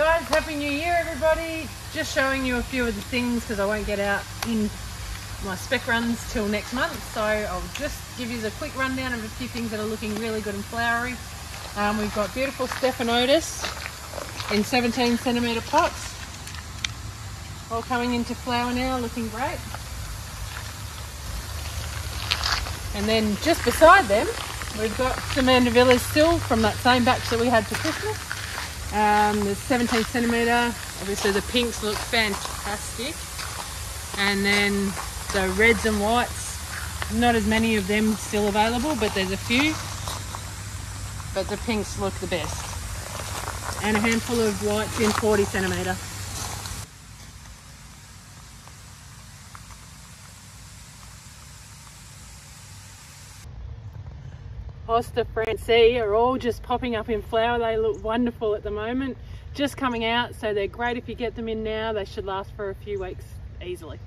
guys, Happy New Year everybody. Just showing you a few of the things because I won't get out in my spec runs till next month. So I'll just give you a quick rundown of a few things that are looking really good and flowery. Um, we've got beautiful Stephanotis in 17 centimetre pots. All coming into flower now, looking great. And then just beside them, we've got some still from that same batch that we had for Christmas. Um, the 17 centimetre, obviously the pinks look fantastic. And then the reds and whites, not as many of them still available, but there's a few. But the pinks look the best. And a handful of whites in 40 centimetre. Hosta Francais are all just popping up in flower. They look wonderful at the moment. Just coming out, so they're great if you get them in now. They should last for a few weeks easily.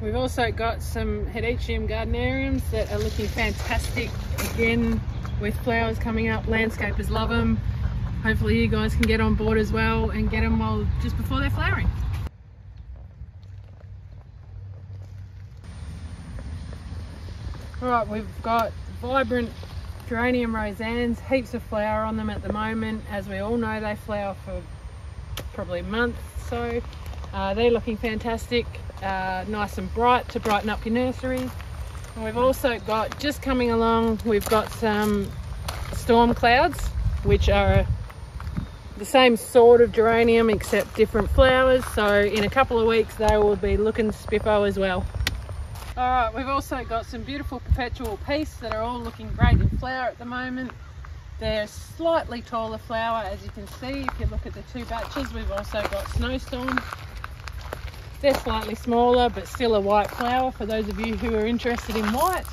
We've also got some Hedychium gardneriums that are looking fantastic. Again, with flowers coming up, landscapers love them. Hopefully you guys can get on board as well and get them while just before they're flowering. Right, we've got vibrant geranium Rozannes, heaps of flower on them at the moment. As we all know, they flower for probably a month so. Uh, they're looking fantastic, uh, nice and bright to brighten up your nursery. And we've also got, just coming along, we've got some storm clouds, which are the same sort of geranium except different flowers. So in a couple of weeks, they will be looking spiffo as well. All right, we've also got some beautiful perpetual peace that are all looking great in flower at the moment. They're slightly taller flower, as you can see. If you look at the two batches, we've also got snowstorm. They're slightly smaller, but still a white flower for those of you who are interested in white.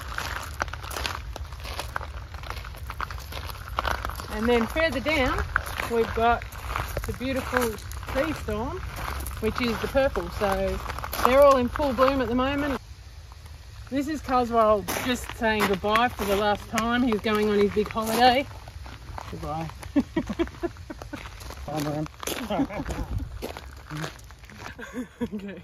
And then further down, we've got the beautiful sea storm, which is the purple. So they're all in full bloom at the moment. This is Caswell just saying goodbye for the last time. He's going on his big holiday. Goodbye. Bye, man. okay.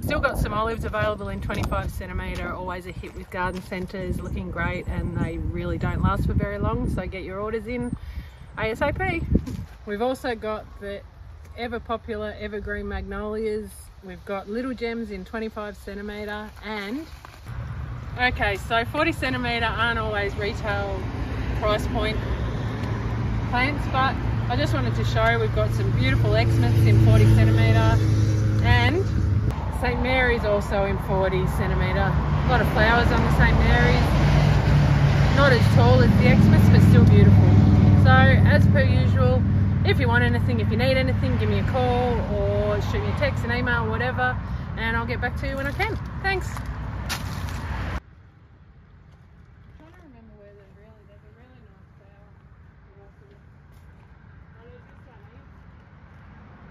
Still got some olives available in 25 centimetre, always a hit with garden centres, looking great and they really don't last for very long, so get your orders in ASAP. We've also got the ever popular evergreen magnolias. We've got little gems in 25 centimetre and Okay, so 40 centimetre aren't always retail price point plants, but I just wanted to show we've got some beautiful Exmouth in 40 centimetre and St Mary's also in 40 centimetre. A lot of flowers on the St Mary's. Not as tall as the Exmouth, but still beautiful. So as per usual, if you want anything, if you need anything, give me a call or shoot me a text, an email, whatever, and I'll get back to you when I can. Thanks.